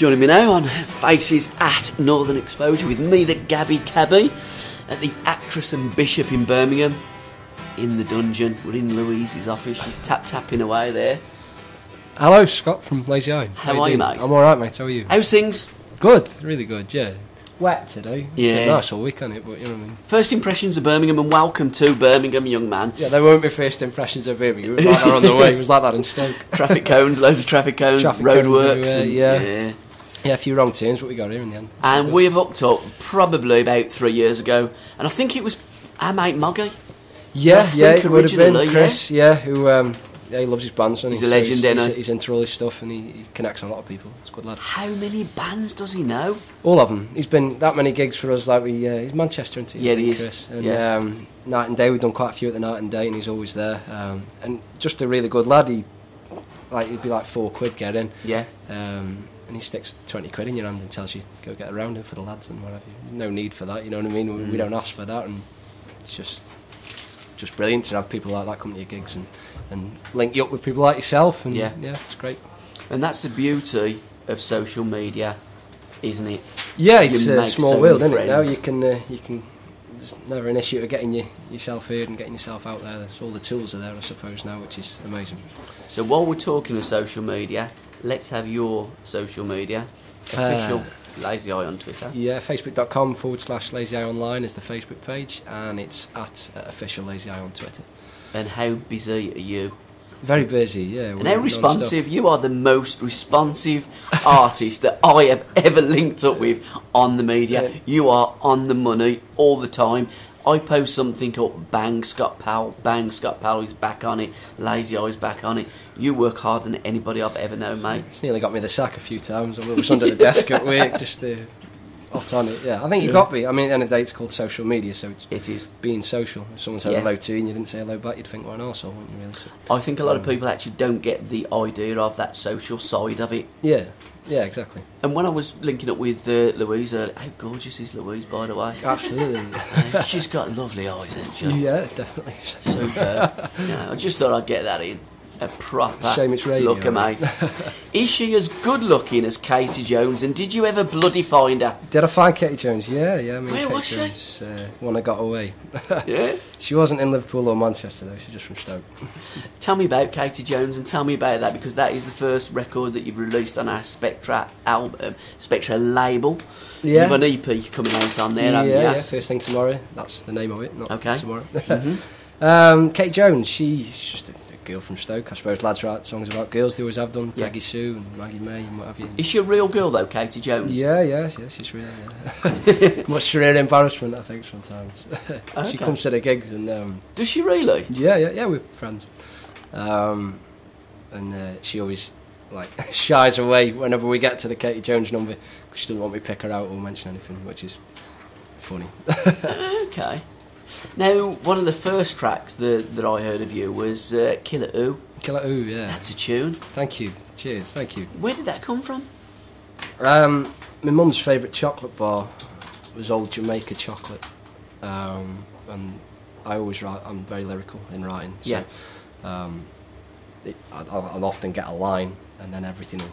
Joining me now on Faces at Northern Exposure with me, the Gabby Cabby, at the Actress and Bishop in Birmingham. In the dungeon, we're in Louise's office. She's tap tapping away there. Hello, Scott from Lazy Eye. How you are you, doing? mate? I'm alright, mate. How are you? How's things? Good, really good, yeah. Wet today. Yeah. Nice all week, on it? But you know what I mean? First impressions of Birmingham and welcome to Birmingham, young man. Yeah, they won't be first impressions of Birmingham. It was like they're on the way. It was like that in Stoke. Traffic cones, loads of traffic cones, Traffic roadworks. and- yeah. Yeah, a few wrong turns, but we got here in the end. And we've hooked up probably about three years ago, and I think it was our mate Moggy. Yeah, yeah, it would have been originally, yeah. Chris. Yeah, who um, yeah, he loves his bands. And He's a legend, he's, he's, he's into all his stuff, and he, he connects on a lot of people. It's a good lad. How many bands does he know? All of them. He's been that many gigs for us. Like we, uh, he's Manchester, isn't he? Yeah, he is. Chris. And, Yeah. Um, night and day, we've done quite a few at the night and day, and he's always there. Um, and just a really good lad. He like he'd be like four quid getting. Yeah. um, and he sticks twenty quid in your hand and tells you go get around it for the lads and whatever. No need for that. You know what I mean? We, we Mm. don't ask for that, and it's just just brilliant to have people like that come to your gigs and, and link you up with people like yourself. And Yeah. yeah, it's great. And that's the beauty of social media, isn't it? Yeah, You it's a small so world, isn't it? Now you can, uh, you can. There's never an issue of getting your, yourself heard and getting yourself out there. There's all the tools are there, I suppose, now, which is amazing. So while we're talking of social media, let's have your social media. Official Uh, Lazy Eye on Twitter. Yeah, facebook.com forward slash lazy eye online is the Facebook page, and it's at uh, official lazy eye on Twitter. And how busy are you? Very busy, yeah. And how responsive? You are the most responsive artist that I have ever linked up with on the media. Yeah. You are on the money all the time. I post something up, bang, Scott Powell, bang, Scott Powell he's back on it, Lazy Eye's back on it. You work harder than anybody I've ever known, mate. It's nearly got me the sack a few times. I was under the desk at work, just uh, hot on it. Yeah, I think you've got me. I mean, at the end of the day, it's called social media, so it's It is. being social. If someone says Yeah. hello to you and you didn't say hello back, you'd think, what an arsehole, wouldn't you really? So, I think a lot of people actually don't get the idea of that social side of it. yeah, yeah, exactly. And when I was linking up with uh, Louise, how gorgeous is Louise, by the way? Absolutely. Uh, She's got lovely eyes, isn't she? yeah, definitely. Superb. yeah, I just thought I'd get that in. A proper Shame it's radio. looker, mate. is she as good looking as Katie Jones? And did you ever bloody find her? Did I find Katie Jones? Yeah, yeah. I mean, Where Katie was she? Jones, Uh, when I got away. Yeah. she wasn't in Liverpool or Manchester though. She's just from Stoke. Tell me about Katie Jones and tell me about that because that is the first record that you've released on our Spectra album, Spectra label. Yeah. You've an EP coming out on there, yeah, haven't yeah. First thing tomorrow. That's the name of it. Not Okay. tomorrow. Mhm. um, Kate Jones. She's just a girl from Stoke. I suppose lads write songs about girls. They always have done. Yeah. Peggy Sue and Maggie May and what have you. Is she a real girl though, Katie Jones? Yeah, yeah, yeah, she's really yeah. much to her embarrassment, I think sometimes. Okay. she comes to the gigs and um, Does she really? yeah, yeah, yeah, we're friends. Um, and uh, she always like shies away whenever we get to the Katie Jones number because she doesn't want me to pick her out or mention anything, which is funny. Okay. Now, one of the first tracks that, that I heard of you was uh, Killer Ooh. Killer Ooh, yeah. That's a tune. Thank you. Cheers. Thank you. Where did that come from? Um, my mum's favourite chocolate bar was Old Jamaica chocolate, um, and I always write. I'm very lyrical in writing. So, Yeah. Um, it, I, I'll I'll often get a line, and then everything will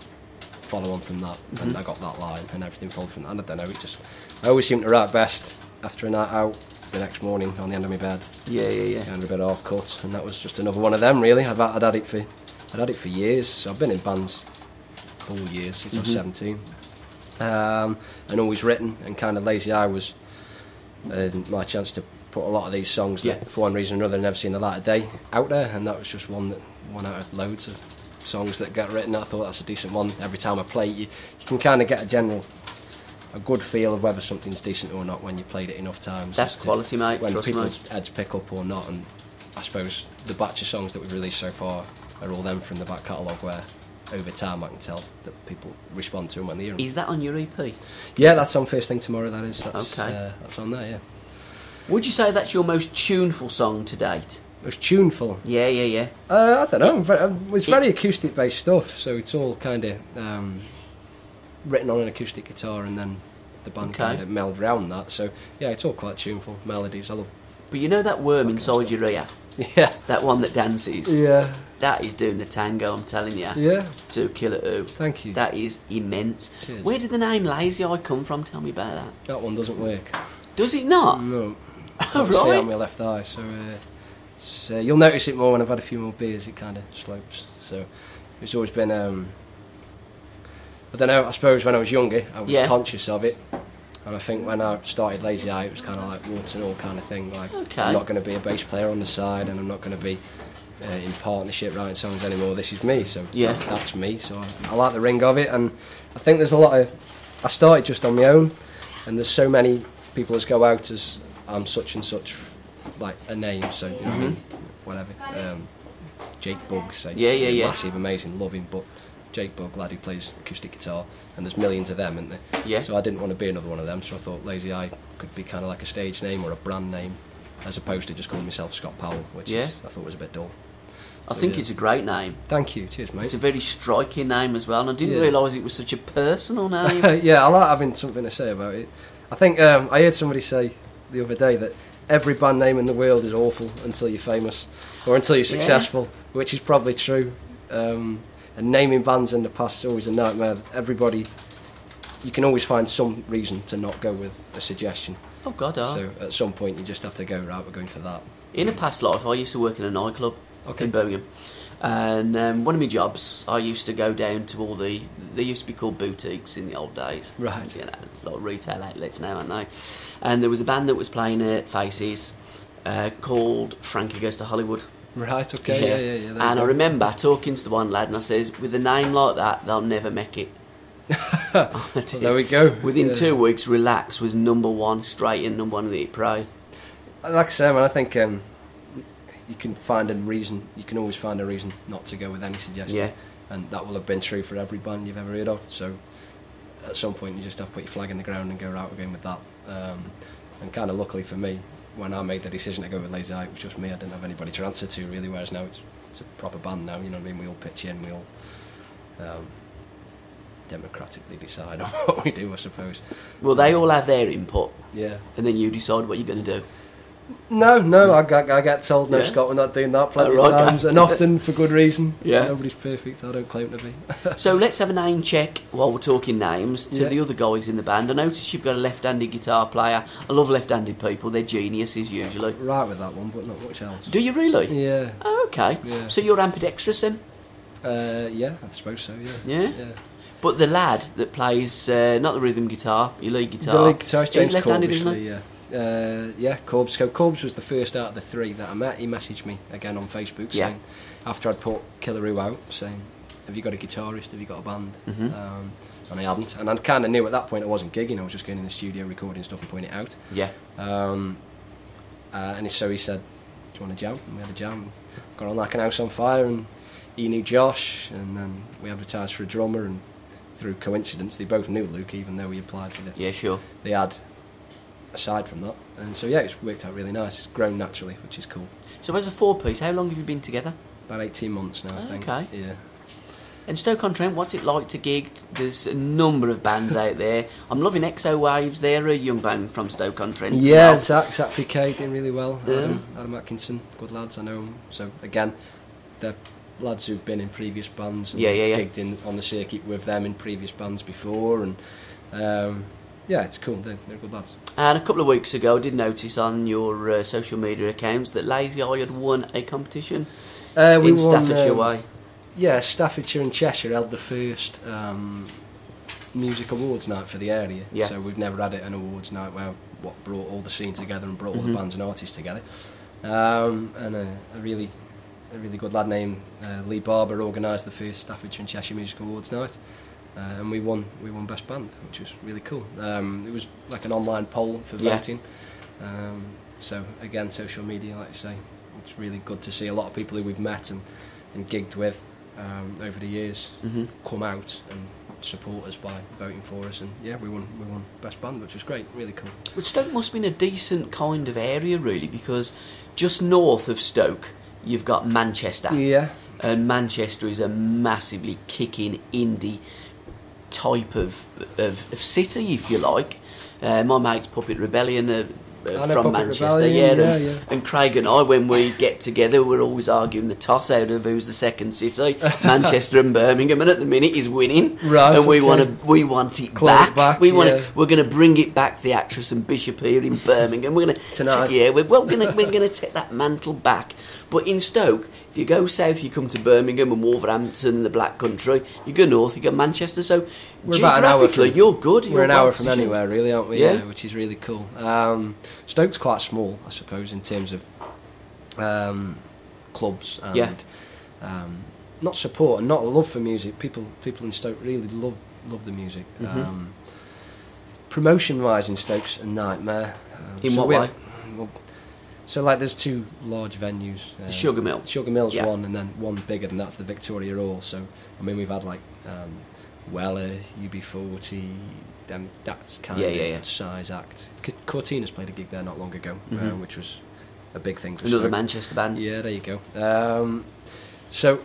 follow on from that. And Mhm. I got that line, and everything followed from that. And I don't know. It just. I always seem to write best after a night out. The next morning on the end of my bed, Yeah, yeah, yeah. kind of a bit half cut, and that was just another one of them. Really, I've, I'd had it for, I'd had it for years. So I've been in bands four years since I was Mhm. 17, um, and always written. And kind of lazy eye was uh, my chance to put a lot of these songs Yeah. that, for one reason or another, never seen the light of day out there. And that was just one that one out of loads of songs that got written. I thought that's a decent one. Every time I play you, you can kind of get a general. A good feel of whether something's decent or not when you played it enough times. That's as to quality, mate. when Trust me. people's heads pick up or not. And I suppose the batch of songs that we've released so far are all them from the back catalogue where over time I can tell that people respond to them when they hear them. Is that on your EP? Yeah, that's on first thing tomorrow. That is. That's, Okay. Uh, that's on there. Yeah. Would you say that's your most tuneful song to date? Was tuneful. Yeah, yeah, yeah. Uh, I don't know. um, It's very acoustic based stuff, so it's all kind of um, written on an acoustic guitar, and then the band Okay. kind of meld around that. So yeah, it's all quite tuneful melodies. I love. But you know that worm inside your ear? Yeah. That one that dances? Yeah. that is doing the tango. I'm telling you. Yeah. To Killer Who. Thank you. That is immense. Cheers. Where did the name Lazy Eye come from? Tell me about that. That one doesn't work. Does it not? No. Oh, I've see on my left eye, so uh, uh, you'll notice it more when I've had a few more beers. It kind of slopes. So it's always been. Um, I don't know. I suppose when I was younger, I was Yeah. conscious of it, and I think when I started Lazy Eye, it was kind of like warts and all kind of thing. Like Okay. I'm not going to be a bass player on the side, and I'm not going to be. Uh, in partnership writing songs anymore. This is me, so Yeah. that- that's me. So I, I like the ring of it, and I think there's a lot of. I started just on my own, and there's so many people that go out as I'm such and such, like a name. So you know what I mean, whatever. Um, Jake Bugg, say Mm-hmm. Yeah, yeah, yeah. massive, amazing, him, but Jake Bugg, lad who plays acoustic guitar, and there's millions of them, isn't there? Yeah. So I didn't want to be another one of them. So I thought Lazy Eye could be kind of like a stage name or a brand name, as opposed to just calling myself Scott Powell, which Yeah. is, I thought was a bit dull. I think yeah. it's a great name. Thank you, cheers, mate. It's a very striking name as well, and I didn't Yeah. realise it was such a personal name. yeah, I like having something to say about it. I think um, I heard somebody say the other day that every band name in the world is awful until you're famous or until you're Yeah. successful, which is probably true. Um, and naming bands in the past is always a nightmare. Everybody, you can always find some reason to not go with a suggestion. oh God! So at some point, you just have to go right. We're going for that. In a past life, I used to work in a nightclub Okay. in Birmingham, and um, one of my jobs, I used to go down to all the. They used to be called boutiques in the old days. Right. You know, it's like retail outlets now, aren't they? And there was a band that was playing at Faces, uh, called Frankie Goes to Hollywood. Right. Okay. Yeah. Yeah. Yeah. there you and I remember talking to the one lad, and I says, with a name like that, they'll never make it. Well, there we go. Within Yeah. two weeks, Relax was number one, straight in number one in the hit parade. Like I say, man, I think um, you can find a reason. You can always find a reason not to go with any suggestion. Yeah. And that will have been true for every band you've ever heard of. So at some point, you just have to put your flag in the ground and go right. We're going with that. Um, and kind of luckily for me, when I made the decision to go with Lazy Eye, it was just me. I didn't have anybody to answer to really. Whereas now it's it's a proper band now. You know what I mean? We all pitch in. We all. Um, democratically decide on what we do I suppose Well, they all have their input, yeah and then you decide what you're going to do. No, no, I, get- I get told no, Yeah? Scott, we're not doing that plenty Oh, of right. times, and often for good reason. Yeah. nobody's perfect. I don't claim to be. So let's have a name check while we're talking names to Yeah. the other guys in the band. I notice you've got a left-handed guitar player. I love left-handed people; they're geniuses usually. right with that one, but not much else. Do you really? Yeah, Oh, okay. Yeah. So you're ambidextrous then? uh, yeah, I suppose so. Yeah, Yeah? yeah. But the lad that plays uh, not the rhythm guitar, your lead guitar, The lead guitarist he's James left-handed, isn't he? yeah. Uh, yeah, Corbs. So Corbs was the first out of the three that I met. He messaged me again on Facebook Yeah. saying, after I'd put Killaroo out, saying, "Have you got a guitarist? Have you got a band?" Mhm. Um, and I hadn't, and I kind of knew at that point I wasn't gigging. I was just going in the studio, recording stuff, and putting it out. Yeah. Um, uh, and so he said, "Do you want a jam?" And we had a jam. Got on like an house on fire, and he knew Josh, and then we advertised for a drummer, and through coincidence, they both knew Luke, even though he applied for the. Yeah, sure. They had aside from that, and so yeah, it's worked out really nice. It's grown naturally, which is cool. So as a four-piece, how long have you been together? About eighteen months now, I think. Okay. Yeah. And Stoke-on-Trent, what's it like to gig? There's a number of bands out there. I'm loving Exo Waves. They're a young band from Stoke-on-Trent. Yeah, well. Zach, Zach Piquet doing really well. Yeah. Adam, Adam Atkinson, good lads, I know them. So again, they're lads who've been in previous bands and Yeah, yeah, yeah. gigged in on the circuit with them in previous bands before, and um, yeah, it's cool. They're, they're good lads. And a couple of weeks ago, I did notice on your uh, social media accounts that Lazy Eye had won a competition Uh, in Staffordshire Way. Yeah, Staffordshire and Cheshire held the first um, music awards night for the area. Yeah. So we've never had it an awards night where what brought all the scene together and brought all Mhm. the bands and artists together. Um, and a, a really a really good lad named uh, Lee Barber organised the first Staffordshire and Cheshire Music Awards night. Uh, and we won we won best band, which was really cool. Um, it was like an online poll for Yeah. voting. Um, so again, social media, like I say, it's really good to see a lot of people who we've met and, and gigged with um, over the years hmm come out and support us by voting for us. And yeah, we won we won best band, which was great, really cool. But Stoke must have been a decent kind of area, really, because just north of Stoke, you've got Manchester. Yeah, and Manchester is a massively kicking indie type of, of, of city, if you like. Uh, my mates Puppet Rebellion, uh, from Manchester. Yeah, yeah, and, yeah. and Craig and I, when we get together, we're always arguing the toss out of who's the second city, Manchester and Birmingham. And at the minute, he's winning, Right, And we okay. want to, we want it back. back, We want yeah. to, we're going to bring it back to the actress and Bishop here in Birmingham. We're going to Tonight. yeah, we're, we're going to we're going to take that mantle back. But in Stoke, if you go south, you come to Birmingham and Wolverhampton and the Black Country. You go north, you go Manchester. So We're about an hour from- you're good. We're you're an hour from anywhere, really, aren't we? Yeah. which is really cool. Um, Stoke's quite small, I suppose, in terms of um, clubs and Yeah. um, not support and not a love for music. People, people in Stoke really love love the music. Mhm. Um, Promotion-wise, in Stoke's a nightmare. Um, In so what way? well, so, like, there's two large venues. uh, Sugar Mill. Sugar Mill's Yeah. one, and then one bigger than that's the Victoria Hall. So, I mean, we've had like um, Weller, UB40, them, that's kind Yeah, of yeah, yeah. size act. C- Courteeners played a gig there not long ago, Mhm. um, which was a big thing for Another Stoke. Manchester band. Yeah, there you go. Um, so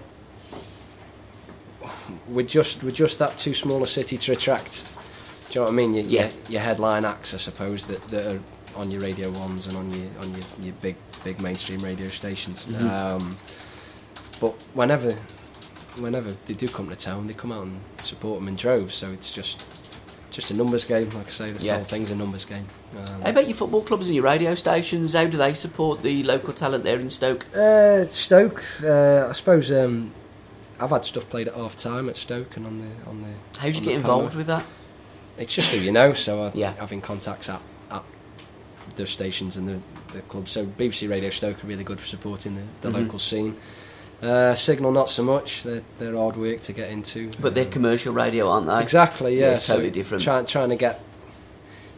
we're just we're just that too small a city to attract. Do you know what I mean? Your, Yeah. your, your headline acts, I suppose, that, that are on your radio ones and on your on your, your big big mainstream radio stations. Mhm. Um, but whenever whenever they do come to town, they come out and support them in droves. So it's just just a numbers game, like I say. This Yeah. whole thing's a numbers game. Um, How about your football clubs and your radio stations? How do they support the local talent there in Stoke? Uh, Stoke, uh, I suppose um, I've had stuff played at half time at Stoke and on the on the. How do you get involved with that? It's just who you know, so I, Yeah. having contacts at, at the stations and the, the clubs. So BBC Radio Stoke are really good for supporting the, the Mhm. local scene. Uh, Signal not so much. They're, they're hard work to get into. But they're Um, commercial radio, aren't they? Exactly, yeah. It's so totally different. Trying, trying to get,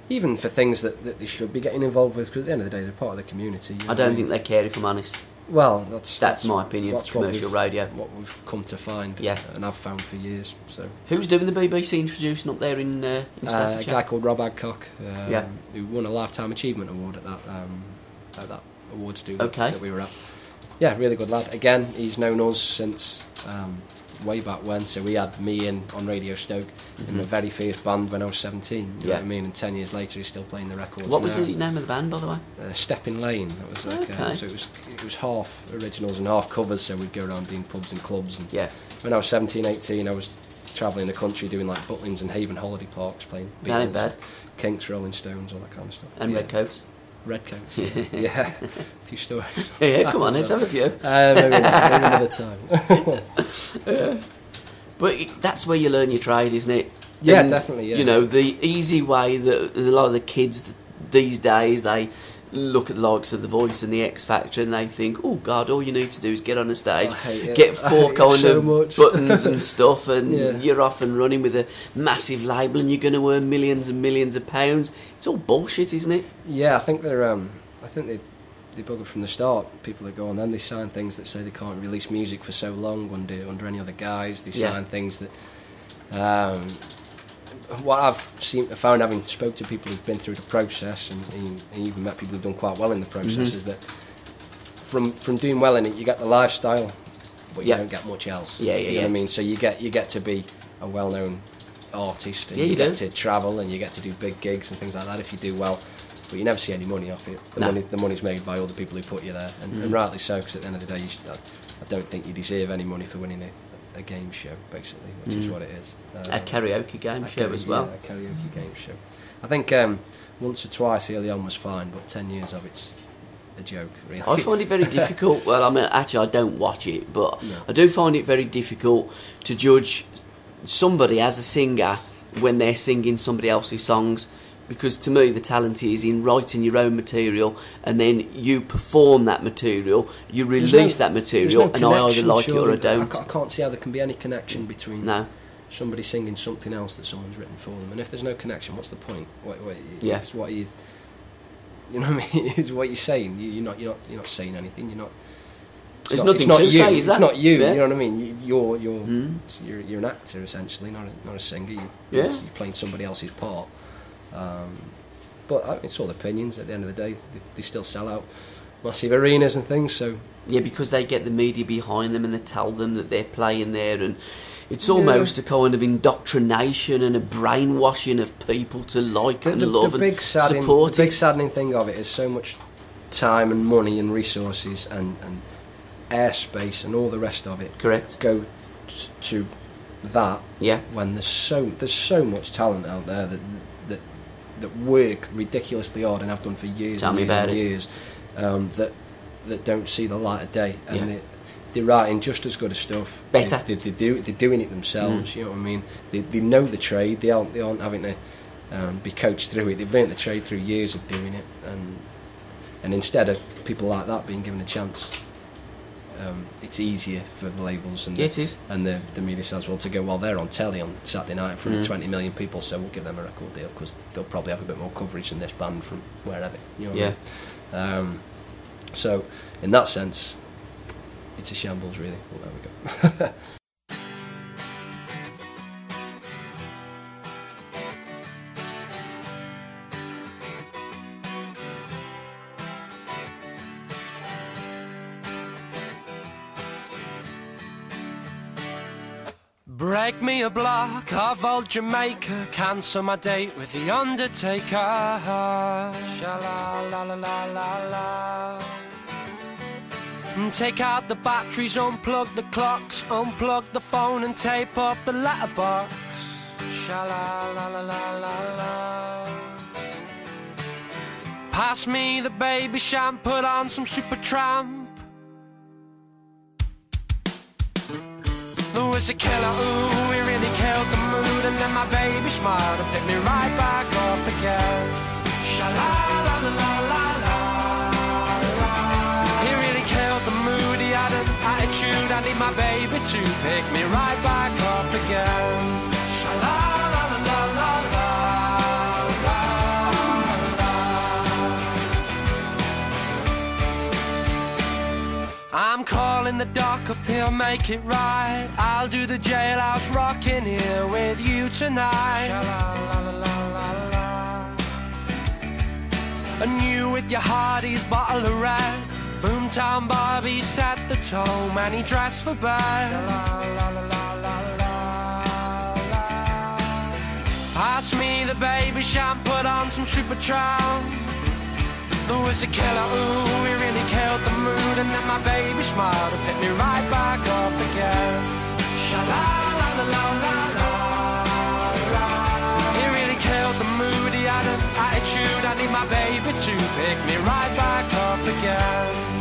even for things that, that they should be getting involved with, because at the end of the day, they're part of the community. I don't think they care, if I'm honest. Well, that's That's my opinion that's for what commercial radio. What we've come to find, Yeah. and I've found for years. So, Who's doing the BBC introducing up there in, uh, in uh, a guy called Rob Adcock, um, Yeah. who won a lifetime achievement award at that um, at that awards do Okay. that we were at. Yeah, really good lad. Again, he's known us since um, way back when. So we had me in on Radio Stoke in Mhm. the very first band when I was 17. You know what I mean? And 10 years later, he's still playing the records. What was now. the name of the band, by the way? uh, Stepping Lane. That was like uh, Okay. so it was it was half originals and half covers. So we'd go around doing pubs and clubs. And Yeah. when I was 17, 18, I was travelling the country doing like Butlins and Haven holiday parks, playing That ain't bed. Kinks, Rolling Stones, all that kind of stuff. And yeah. Redcoats. Redcoats. Yeah, yeah. a few stories. Yeah, yeah, come on, let's have a few. Uh, maybe, maybe another time. But that's where you learn your trade, isn't it? Yeah, And, definitely, yeah. You know, the easy way that a lot of the kids these days they look at the likes of the Voice and the X Factor and they think, "Oh God, all you need to do is get on a stage, I hate it. get four kind so of much. buttons and stuff, and Yeah. you're off and running with a massive label, and you're going to earn millions and millions of pounds." It's all bullshit, isn't it? Yeah, I think they're. Um, I think they they bugger from the start. People that go on, then they sign things that say they can't release music for so long under under any other guise. They Yeah. sign things that. Um, what I've seen, found having spoke to people who've been through the process, and, and even met people who've done quite well in the process, Mhm. is that from from doing well in it, you get the lifestyle, but you Yeah. don't get much else. Yeah, yeah, You know yeah. what I mean? So you get you get to be a well known artist, and Yeah, you, you get to travel, and you get to do big gigs and things like that if you do well. But you never see any money off it. The, No. money, the money's made by all the people who put you there, and, Mm. and rightly so. Because at the end of the day, you I, I don't think you deserve any money for winning a, a game show, basically, which is Mm. what it is. A Um, karaoke game a show karaoke- as well. yeah, a karaoke game show. I think um, once or twice early on was fine, but ten years of it's a joke, really. I find it very difficult. Well, I mean, actually, I don't watch it, but No. I do find it very difficult to judge somebody as a singer when they're singing somebody else's songs. Because to me, the talent is in writing your own material, and then you perform that material, you release no- that material, no and I either like it or I don't. I can't see how there can be any connection between No, somebody singing something else that someone's written for them. And if there's no connection, what's the point? What, what, Yeah. It's what you, you know what I mean? It's what you're saying. You, you're not, you're not, you're not saying anything. You're not. it's There's not- nothing it's not to you. say, is It's that? not you. Yeah. You know what I mean? You, you're, you're, Mm. you're, you're an actor essentially, not a, not a singer. You, Yeah. You're playing somebody else's part. Um, but uh, it's all opinions. At the end of the day, they, they still sell out massive arenas and things. So yeah, because they get the media behind them and they tell them that they're playing there, and It's almost a kind of indoctrination and a brainwashing of people to like and the, love the big and saddening, support the big saddening thing of it is so much time and money and resources and, and airspace and all the rest of it Correct. go t- to that Yeah. when there's so there's so much talent out there that that work ridiculously hard and have done for years Tell and me years and years um, that that don't see the light of day. And Yeah. they, they're writing just as good as stuff. Better. they, they, they do, they're doing it themselves Mm. you know what I mean? They, they know the trade. They aren't, they aren't having to um, be coached through it. They've learned the trade through years of doing it. And and instead of people like that being given a chance um, it's easier for the labels and Yeah, the, it is. and the, the media says, well, to go, well, they're on telly on Saturday night for Mm. 20 million people, so we'll give them a record deal because they'll probably have a bit more coverage than this band from wherever. You know what I Yeah. mean? Um, so, in that sense, it's a shambles, really. Well, there we go. a block of old Jamaica, cancel my date with the Undertaker. Sha la la la la la la. Take out the batteries, unplug the clocks, unplug the phone and tape up the letterbox. Sha la la la la la la. Pass me the Babycham, put on some Supertramp. Was a killer, ooh, he really killed the mood. And then my baby smiled and picked me right back up again. Sha la la la la la la. He really killed the mood, he had an attitude. I need my baby to pick me right back up again Calling the dark up, he'll make it right. I'll do the jailhouse rocking here with you tonight. And you with your Hardy's bottle of red. Boomtown Barbie set the tone, and he dressed for bed. Pass me the Babycham, put on some Supertramp. There was a killer, ooh, he really killed the mood. And then my baby smiled and picked me right back up again. Sha la la la la la la He really killed the mood, he had an attitude. I need my baby to pick me right back up again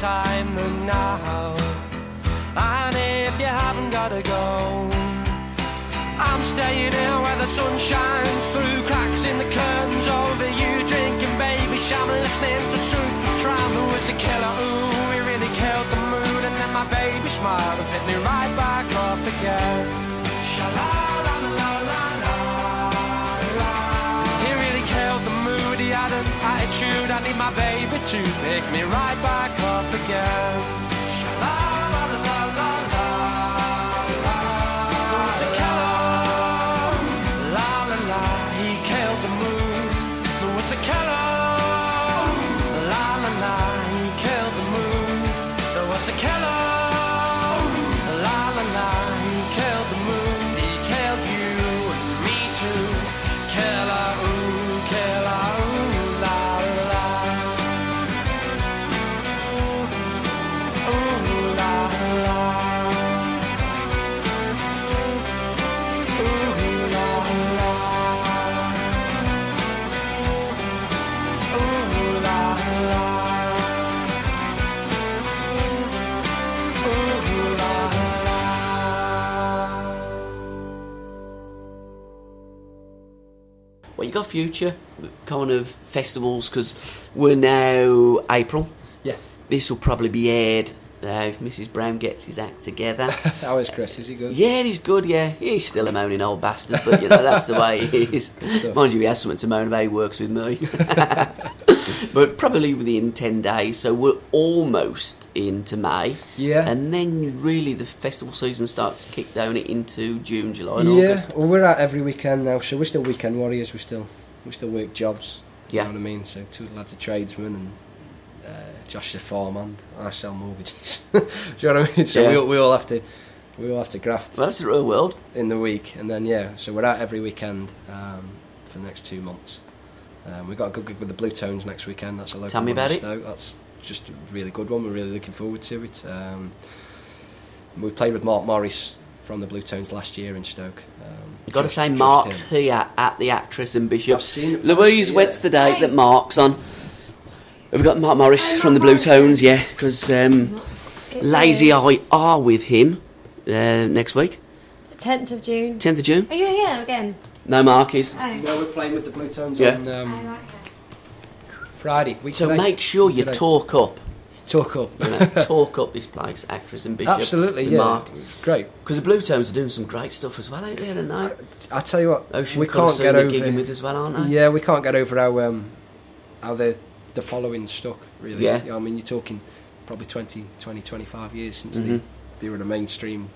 time than now. And if you haven't gotta go, I'm staying here where the sun shines through cracks in the curtains over you, drinking Babycham, listening to Super Tramp, who is a killer. Ooh, he really killed the mood, and then my baby smiled and picked me right back up again. Sha la attitude. I need my baby to pick me right back up again. Future kind of festivals because we're now April. yeah. This will probably be aired uh, if Mrs. Brown gets his act together. How is Chris? Is he good? Yeah, he's good. Yeah, he's still a moaning old bastard, but you know that's the way he is. Mind you, he has something to moan about. He works with me, but probably within ten days. So we're almost into May. Yeah. and then really the festival season starts to kick down it into June, July, and yeah. August. Well, we're out every weekend now, so we're still weekend warriors. we're still we still work jobs. Yeah. You know what I mean? So two lads are tradesmen and. Uh, Josh is a foreman. I sell mortgages. Do you know what I mean? So Yeah. we, all- we all have to we all have to graft Well, that's the real world. in the week, and then yeah, so we're out every weekend um, for the next two months. Um, we've got a good gig with the Bluetones next weekend. That's a local Tell me about it. That's just a really good one. We're really looking forward to it. Um, we played with Mark Morris from the Bluetones last year in Stoke. Um, You've got to say, Mark's him. here at the actress and Bishop. I've seen. Louise, what's the date that Mark's on? We've we got Mark Morris from the Bluetones? Yeah, because um, Lazy Eye are with him uh, next week, 10th of June. 10th of June. Are you here again? No Markies. Oh. No, we're playing with the Bluetones Yeah. on um, right, Friday. Week So today. make sure you Today. talk up, talk up. you know, talk up this place, actress and Bishop. Absolutely, yeah. Mark. Great. Because the Bluetones are doing some great stuff as well, ain't they? Don't know. I tell you what, Ocean we can't get over. gigging with as well, aren't they? Yeah, we can't get over how um, how the the following stuck. Really, Yeah. You know, I mean, you're talking probably 20, 20 25 years since Mhm. they they were a mainstream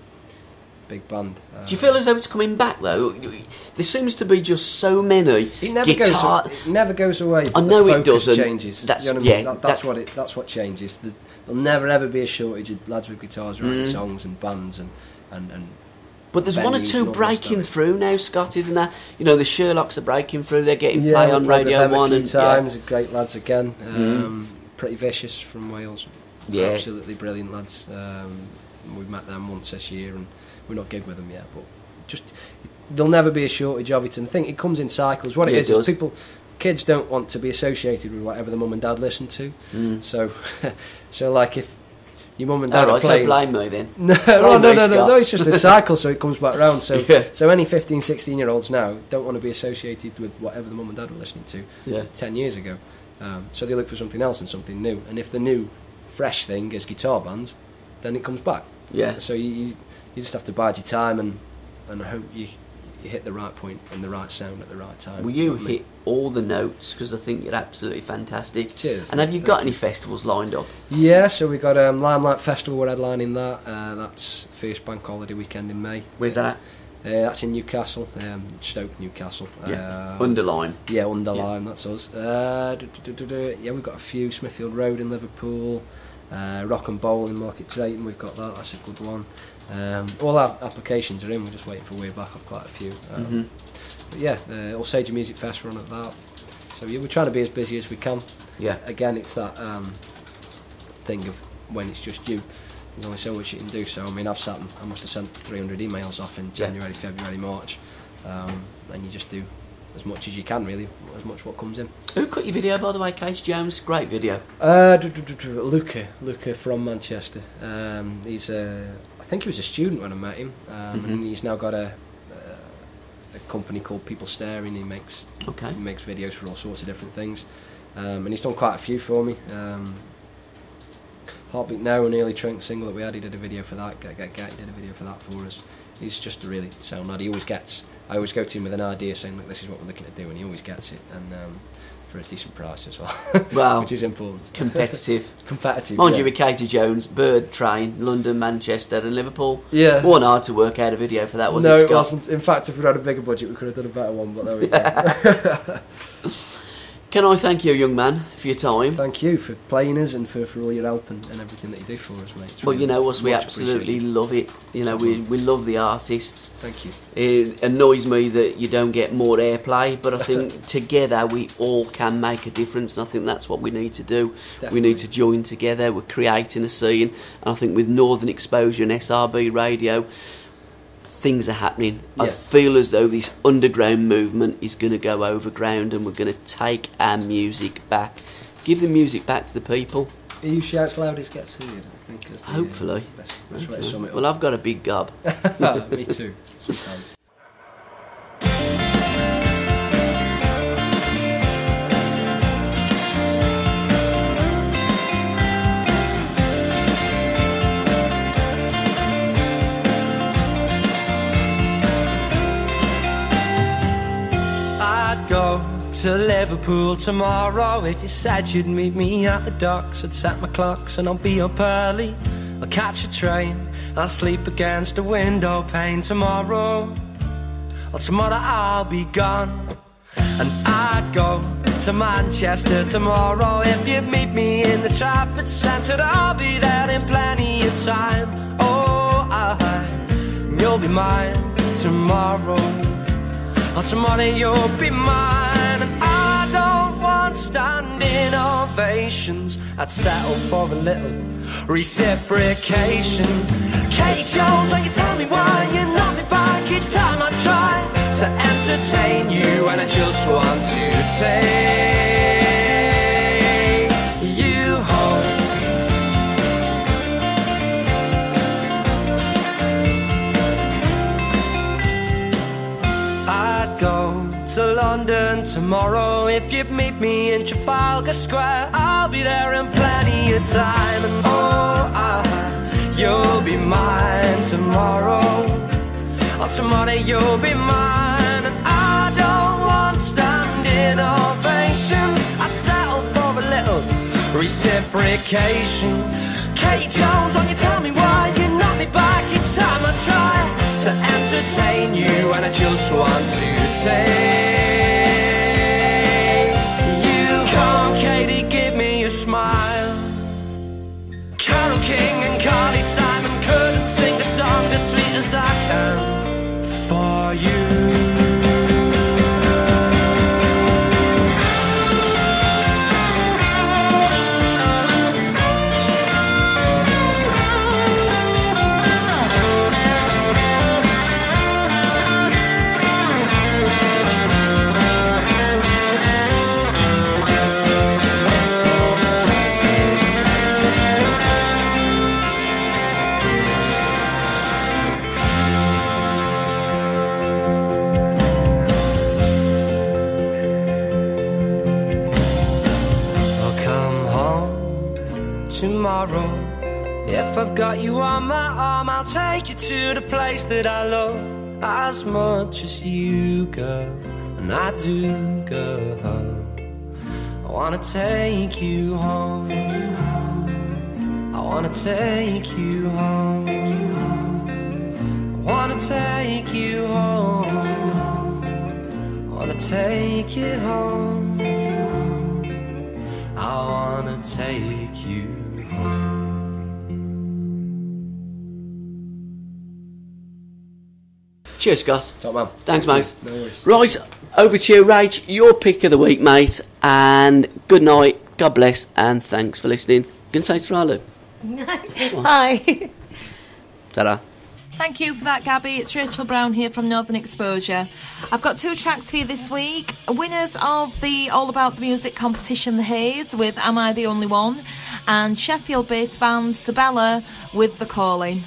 big band. Uh, Do you feel as though it's coming back though? There seems to be just so many it never guitar. goes? It never goes away. I know it doesn't. Changes. That's- You know what I mean? yeah, That- that's that- what it. That's what changes. There's, there'll never ever be a shortage of lads with guitars writing Mm. songs and bands and and, and But there's one or two and all the rest of breaking through now, Scott, isn't there? You know, the Sherlocks are breaking through. They're getting yeah, play on Radio One a few and yeah. times. Great lads again. Um, Pretty vicious from Wales. Yeah. absolutely brilliant lads. Um, we've met them once this year, and we're not gig with them yet. But just there'll never be a shortage of it. And I think it comes in cycles. What Yeah, it it is is people. Kids don't want to be associated with whatever the mum and dad listen to. Mm. So, so like if your mum and dad are right, so playing, blame me then. no, Blame no, no, no, no, no, it's just a cycle, so it comes back round. So, Yeah. so any 15, 16 year olds now don't want to be associated with whatever the mum and dad were listening to Yeah. 10 years ago. Um, so they look for something else and something new. And if the new, fresh thing is guitar bands, then it comes back. Yeah. So you, you, you just have to bide your time and, and hope you, you hit the right point and the right sound at the right time. Well, you hit all the notes because I think you're absolutely fantastic. Cheers. And have you got Thank any festivals lined up? Yeah, so we got um, Limelight Festival, we're headlining that. Uh, that's first bank holiday weekend in May. Where's that at? Uh, that's in Newcastle, um, Stoke, Newcastle. Yeah. Uh, Under-Lyme. Yeah, Under-Lyme, that's us. Uh, du- du- du- yeah, we've got a few. Smithfield Road in Liverpool, uh, Rock and Bowl in Market Drayton, we've got that, that's a good one. Um, all our applications are in, we're just waiting for way back off quite a few. Um, Mhm. But yeah, uh, Osage Music Fest, on at that. So yeah, we're trying to be as busy as we can. Yeah. Again, it's that um, thing of when it's just you. There's only so much you can do. So I mean, I've sat and I must have sent 300 emails off in Yeah. January, February, March, um, and you just do as much as you can, really, as much what comes in. Who cut your video, by the way, Case Jones? Great video. Uh, Luca, Luca from Manchester. Um, he's a, I think he was a student when I met him, um, Mhm. and he's now got a, a company called People Staring. He makes Okay. he makes videos for all sorts of different things, um, and he's done quite a few for me. Um, Heartbeat Now, an early Trunk single that we had, he did a video for that. Get Get Get, he did a video for that for us. He's just a really sound lad. He always gets. I always go to him with an idea saying, "Look, this is what we're looking to do," and he always gets it, and um, for a decent price as well, Wow. which is important. Competitive. Competitive. Mind yeah. you, with Katie Jones, Bird, Train, London, Manchester, and Liverpool. Yeah. One hard to work out a video for that, was no, it, it Scott? wasn't. In fact, if we'd had a bigger budget, we could have done a better one. But there we go. Can I thank you, young man, for your time? Thank you for playing us and for, for all your help and, and everything that you do for us, mate. It's Well, really you know us, we absolutely love it. You know, we, we love the artists. Thank you. It annoys me that you don't get more airplay, but I think together we all can make a difference, and I think that's what we need to do. We need to join together. We're creating a scene, and I think with Northern Exposure and SRB Radio, things are happening. I feel as though this underground movement is going to go overground, and we're going to take our music back, give the music back to the people. Are you shouts loudest gets heard? I think is the, uh, Hopefully. best, best way to sum it Well. I've got a big gob. Me too. Sometimes. Liverpool tomorrow. If you said you'd meet me at the docks, I'd set my clocks and I'll be up early. I'll catch a train, I'll sleep against a window pane tomorrow. Or tomorrow I'll be gone. And I'd go to Manchester tomorrow. If you'd meet me in the Trafford Centre, I'll be there in plenty of time. Oh, I, you'll be mine tomorrow. Or tomorrow you'll be mine. Ovations. I'd settle for a little reciprocation. Katie Jones, will you tell me why you knock me back each time I try to entertain you? And I just want to take you home. I'd go to London tomorrow if you'd meet me in Trafalgar Square. I'll be there in plenty of time, and oh, I, you'll be mine tomorrow. Oh, tomorrow you'll be mine, and I don't want standing ovations. I'd settle for a little reciprocation. Katie Jones, won't you tell me why you knock me back each time I try to entertain you? And I just want to take as I can for you. If I've got you on my arm, I'll take you to the place that I love as much as you, girl. And I do, girl. I wanna take you home. I wanna take you home. I wanna take you home. I wanna take you home. I wanna take Cheers, Scott. Top man. Thanks, mate. No worries. Right, over to you, Rach. Your pick of the week, mate. And good night, God bless, and thanks for listening. Good say to Hi. Ta-da. Thank you for that, Gabby. It's Rachel Brown here from Northern Exposure. I've got two tracks for you this week. Winners of the All About the Music competition, The Haze, with Am I the Only One? And Sheffield based band Sabella with The Calling.